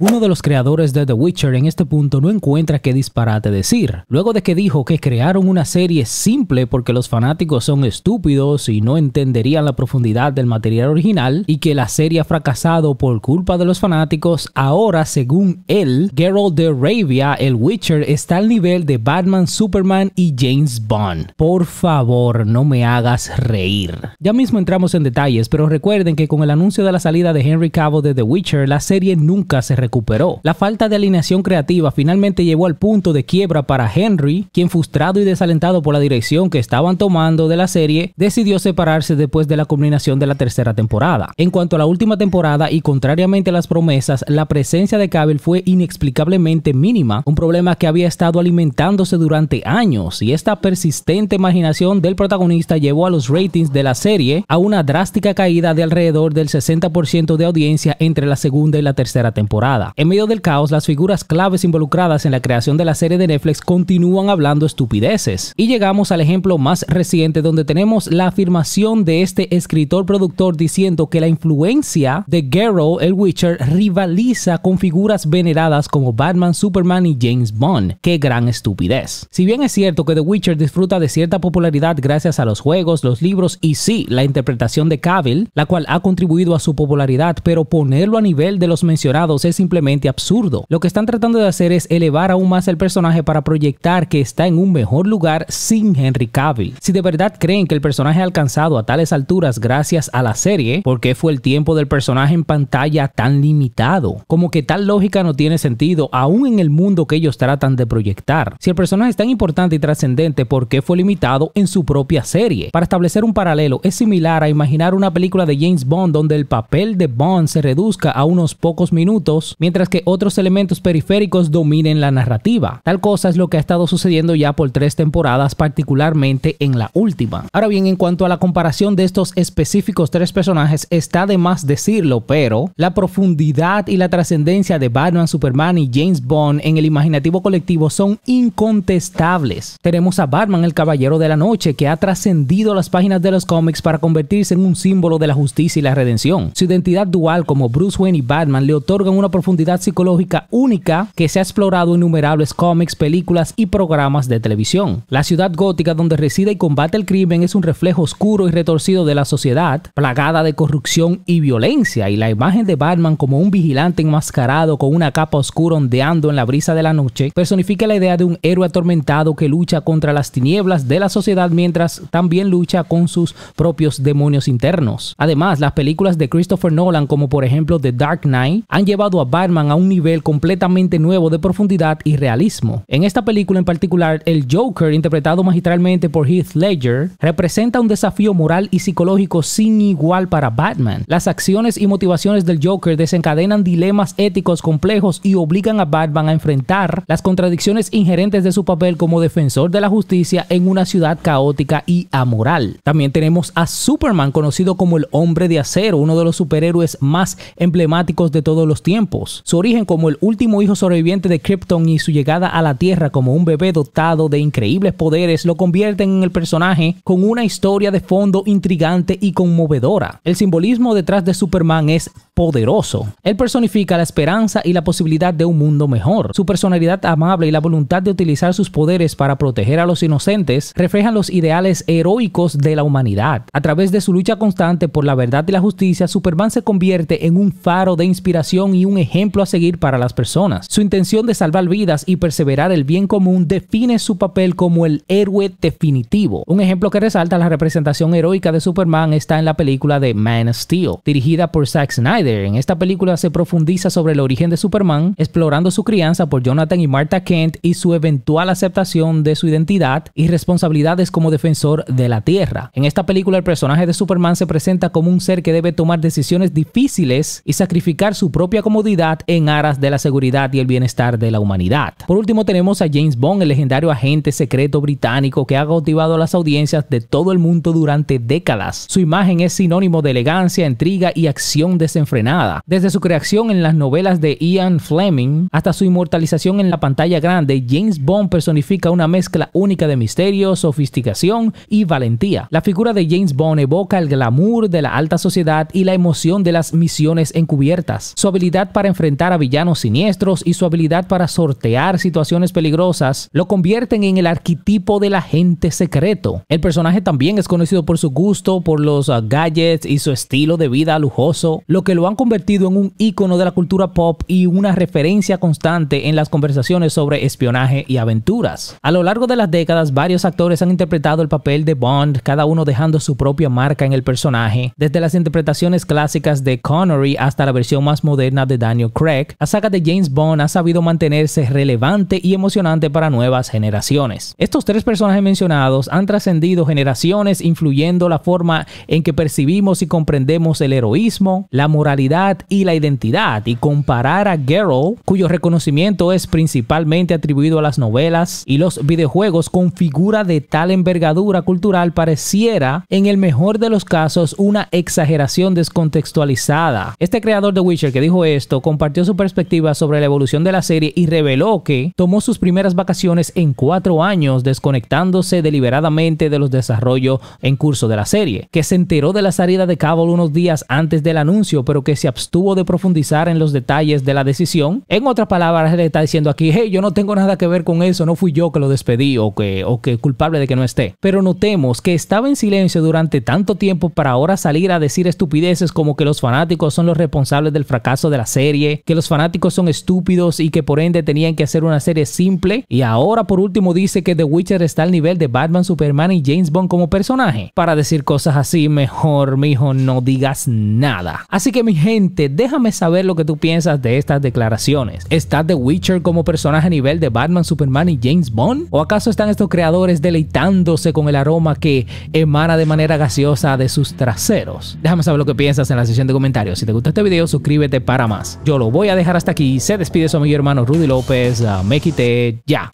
Uno de los creadores de The Witcher en este punto no encuentra qué disparate decir, luego de que dijo que crearon una serie simple porque los fanáticos son estúpidos y no entenderían la profundidad del material original y que la serie ha fracasado por culpa de los fanáticos, ahora según él, Geralt de Ravia, el Witcher, está al nivel de Batman, Superman y James Bond. Por favor, no me hagas reír. Ya mismo entramos en detalles, pero recuerden que con el anuncio de la salida de Henry Cavill de The Witcher, la serie nunca se recuperó. La falta de alineación creativa finalmente llevó al punto de quiebra para Henry, quien frustrado y desalentado por la dirección que estaban tomando de la serie, decidió separarse después de la culminación de la tercera temporada. En cuanto a la última temporada y contrariamente a las promesas, la presencia de Cavill fue inexplicablemente mínima, un problema que había estado alimentándose durante años y esta persistente imaginación del protagonista llevó a los ratings de la serie a una drástica caída de alrededor del 60% de audiencia entre la segunda y la tercera temporada. En medio del caos, las figuras claves involucradas en la creación de la serie de Netflix continúan hablando estupideces. Y llegamos al ejemplo más reciente donde tenemos la afirmación de este escritor productor diciendo que la influencia de Geralt el Witcher rivaliza con figuras veneradas como Batman, Superman y James Bond. Qué gran estupidez. Si bien es cierto que The Witcher disfruta de cierta popularidad gracias a los juegos, los libros y sí, la interpretación de Cavill, la cual ha contribuido a su popularidad, pero ponerlo a nivel de los mencionados es simplemente absurdo. Lo que están tratando de hacer es elevar aún más el personaje para proyectar que está en un mejor lugar sin Henry Cavill. Si de verdad creen que el personaje ha alcanzado a tales alturas gracias a la serie, ¿por qué fue el tiempo del personaje en pantalla tan limitado? Como que tal lógica no tiene sentido aún en el mundo que ellos tratan de proyectar. Si el personaje es tan importante y trascendente, ¿por qué fue limitado en su propia serie? Para establecer un paralelo, es similar a imaginar una película de James Bond donde el papel de Bond se reduzca a unos pocos minutos mientras que otros elementos periféricos dominen la narrativa. Tal cosa es lo que ha estado sucediendo ya por tres temporadas, particularmente en la última. Ahora bien, en cuanto a la comparación de estos específicos tres personajes, está de más decirlo, pero la profundidad y la trascendencia de Batman, Superman y James Bond en el imaginativo colectivo son incontestables. Tenemos a Batman, el Caballero de la Noche, que ha trascendido las páginas de los cómics para convertirse en un símbolo de la justicia y la redención. Su identidad dual como Bruce Wayne y Batman le otorgan una profundidad psicológica única que se ha explorado en innumerables cómics, películas y programas de televisión. La ciudad gótica donde reside y combate el crimen es un reflejo oscuro y retorcido de la sociedad, plagada de corrupción y violencia, y la imagen de Batman como un vigilante enmascarado con una capa oscura ondeando en la brisa de la noche personifica la idea de un héroe atormentado que lucha contra las tinieblas de la sociedad mientras también lucha con sus propios demonios internos. Además, las películas de Christopher Nolan como por ejemplo The Dark Knight han llevado a Batman a un nivel completamente nuevo de profundidad y realismo. En esta película en particular, el Joker, interpretado magistralmente por Heath Ledger, representa un desafío moral y psicológico sin igual para Batman. Las acciones y motivaciones del Joker desencadenan dilemas éticos complejos y obligan a Batman a enfrentar las contradicciones inherentes de su papel como defensor de la justicia en una ciudad caótica y amoral. También tenemos a Superman, conocido como el hombre de acero, uno de los superhéroes más emblemáticos de todos los tiempos su origen como el último hijo sobreviviente de Krypton y su llegada a la Tierra como un bebé dotado de increíbles poderes lo convierten en el personaje con una historia de fondo intrigante y conmovedora. El simbolismo detrás de Superman es poderoso. Él personifica la esperanza y la posibilidad de un mundo mejor. Su personalidad amable y la voluntad de utilizar sus poderes para proteger a los inocentes reflejan los ideales heroicos de la humanidad. A través de su lucha constante por la verdad y la justicia, Superman se convierte en un faro de inspiración y un ejemplo a seguir para las personas. Su intención de salvar vidas y perseverar el bien común define su papel como el héroe definitivo. Un ejemplo que resalta la representación heroica de Superman está en la película de Man of Steel, dirigida por Zack Snyder en esta película se profundiza sobre el origen de Superman, explorando su crianza por Jonathan y Martha Kent y su eventual aceptación de su identidad y responsabilidades como defensor de la Tierra. En esta película el personaje de Superman se presenta como un ser que debe tomar decisiones difíciles y sacrificar su propia comodidad en aras de la seguridad y el bienestar de la humanidad. Por último tenemos a James Bond, el legendario agente secreto británico que ha cautivado a las audiencias de todo el mundo durante décadas. Su imagen es sinónimo de elegancia, intriga y acción desenfrenada. Desde su creación en las novelas de Ian Fleming hasta su inmortalización en la pantalla grande, James Bond personifica una mezcla única de misterio, sofisticación y valentía. La figura de James Bond evoca el glamour de la alta sociedad y la emoción de las misiones encubiertas. Su habilidad para enfrentar a villanos siniestros y su habilidad para sortear situaciones peligrosas lo convierten en el arquetipo del agente secreto. El personaje también es conocido por su gusto por los uh, gadgets y su estilo de vida lujoso, lo que lo han convertido en un ícono de la cultura pop y una referencia constante en las conversaciones sobre espionaje y aventuras. A lo largo de las décadas, varios actores han interpretado el papel de Bond, cada uno dejando su propia marca en el personaje, desde las interpretaciones clásicas de Connery hasta la versión más moderna de Daniel Craig. La saga de James Bond ha sabido mantenerse relevante y emocionante para nuevas generaciones. Estos tres personajes mencionados han trascendido generaciones influyendo la forma en que percibimos y comprendemos el heroísmo, la moralidad y la identidad y comparar a Geralt, cuyo reconocimiento es principalmente atribuido a las novelas y los videojuegos con figura de tal envergadura cultural pareciera en el mejor de los casos una exageración descontextualizada. Este creador de Witcher que dijo esto compartió su perspectiva sobre la evolución de la serie y reveló que tomó sus primeras vacaciones en cuatro años desconectándose deliberadamente de los desarrollos en curso de la serie, que se enteró de la salida de Cable unos días antes del anuncio, pero que se abstuvo de profundizar en los detalles de la decisión. En otras palabras, le está diciendo aquí, hey, yo no tengo nada que ver con eso, no fui yo que lo despedí o que, o que culpable de que no esté. Pero notemos que estaba en silencio durante tanto tiempo para ahora salir a decir estupideces como que los fanáticos son los responsables del fracaso de la serie, que los fanáticos son estúpidos y que por ende tenían que hacer una serie simple. Y ahora por último dice que The Witcher está al nivel de Batman, Superman y James Bond como personaje. Para decir cosas así, mejor, mijo, no digas nada. Así que mi gente, déjame saber lo que tú piensas de estas declaraciones. ¿Está The Witcher como personaje a nivel de Batman, Superman y James Bond? ¿O acaso están estos creadores deleitándose con el aroma que emana de manera gaseosa de sus traseros? Déjame saber lo que piensas en la sección de comentarios. Si te gustó este video, suscríbete para más. Yo lo voy a dejar hasta aquí. Se despide su amigo hermano Rudy López. Uh, make it ya.